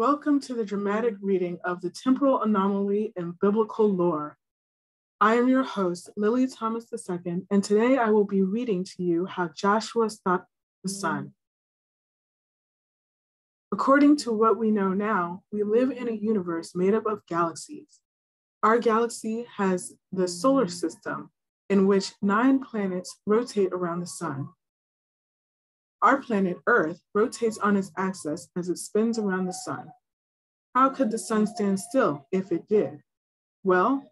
Welcome to the dramatic reading of the temporal anomaly in biblical lore. I am your host, Lily Thomas II, and today I will be reading to you how Joshua stopped the sun. According to what we know now, we live in a universe made up of galaxies. Our galaxy has the solar system, in which nine planets rotate around the sun. Our planet Earth rotates on its axis as it spins around the sun. How could the sun stand still if it did? Well,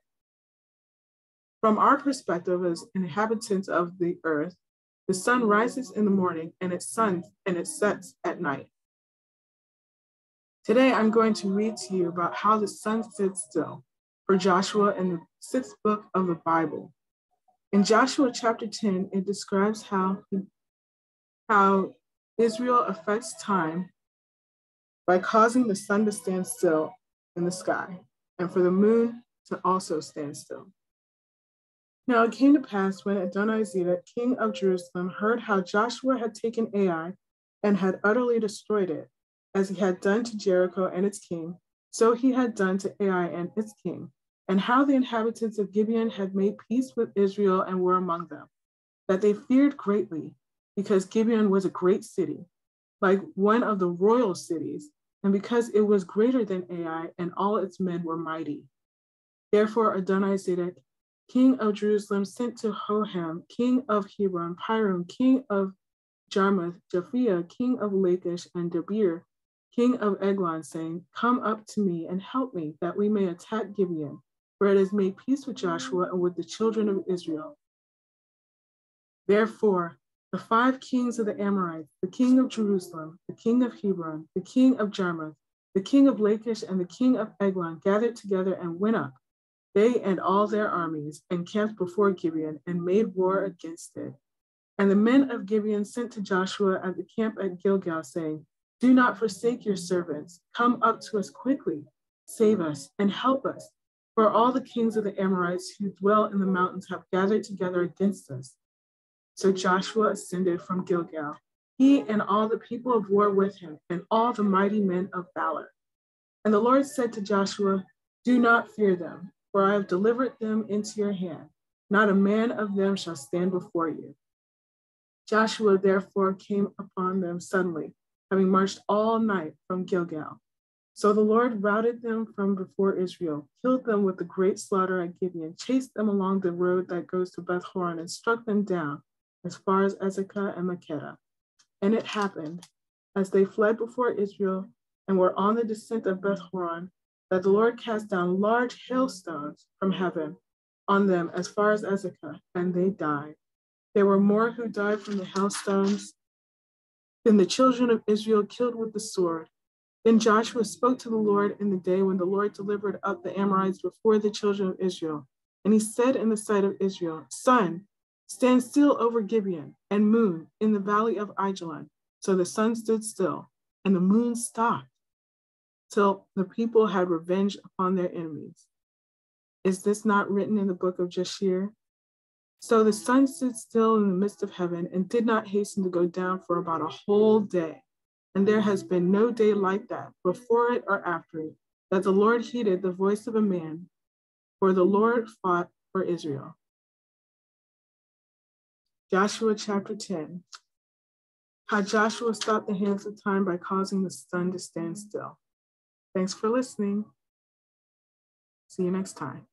from our perspective as inhabitants of the earth, the sun rises in the morning and it suns and it sets at night. Today, I'm going to read to you about how the sun sits still for Joshua in the sixth book of the Bible. In Joshua chapter 10, it describes how, how Israel affects time by causing the sun to stand still in the sky and for the moon to also stand still. Now it came to pass when Adonizedek, king of Jerusalem, heard how Joshua had taken Ai and had utterly destroyed it, as he had done to Jericho and its king, so he had done to Ai and its king, and how the inhabitants of Gibeon had made peace with Israel and were among them, that they feared greatly, because Gibeon was a great city, like one of the royal cities, and because it was greater than Ai, and all its men were mighty. Therefore Adonizedek king of Jerusalem, sent to Hoham, king of Hebron, Piram, king of Jarmuth, Japhia, king of Lachish, and Debir, king of Eglon, saying, Come up to me and help me, that we may attack Gibeon, for it has made peace with Joshua and with the children of Israel. Therefore, the five kings of the Amorites, the king of Jerusalem, the king of Hebron, the king of Jarmuth, the king of Lachish, and the king of Eglon gathered together and went up they and all their armies encamped before Gibeon and made war against it. And the men of Gibeon sent to Joshua at the camp at Gilgal, saying, Do not forsake your servants. Come up to us quickly, save us, and help us. For all the kings of the Amorites who dwell in the mountains have gathered together against us. So Joshua ascended from Gilgal, he and all the people of war with him, and all the mighty men of valor. And the Lord said to Joshua, Do not fear them for I have delivered them into your hand. Not a man of them shall stand before you. Joshua therefore came upon them suddenly, having marched all night from Gilgal. So the Lord routed them from before Israel, killed them with a great slaughter at Gibeon, chased them along the road that goes to Beth Horon, and struck them down as far as Azekah and Makkedah. And it happened, as they fled before Israel and were on the descent of Beth Horon, that the Lord cast down large hailstones from heaven on them as far as Azekah, and they died. There were more who died from the hailstones than the children of Israel killed with the sword. Then Joshua spoke to the Lord in the day when the Lord delivered up the Amorites before the children of Israel. And he said in the sight of Israel, Sun, stand still over Gibeon, and moon in the valley of Ajalon. So the sun stood still, and the moon stopped till the people had revenge upon their enemies. Is this not written in the book of Jasher? So the sun stood still in the midst of heaven and did not hasten to go down for about a whole day. And there has been no day like that, before it or after it, that the Lord heeded the voice of a man, for the Lord fought for Israel. Joshua chapter 10. How Joshua stopped the hands of time by causing the sun to stand still. Thanks for listening. See you next time.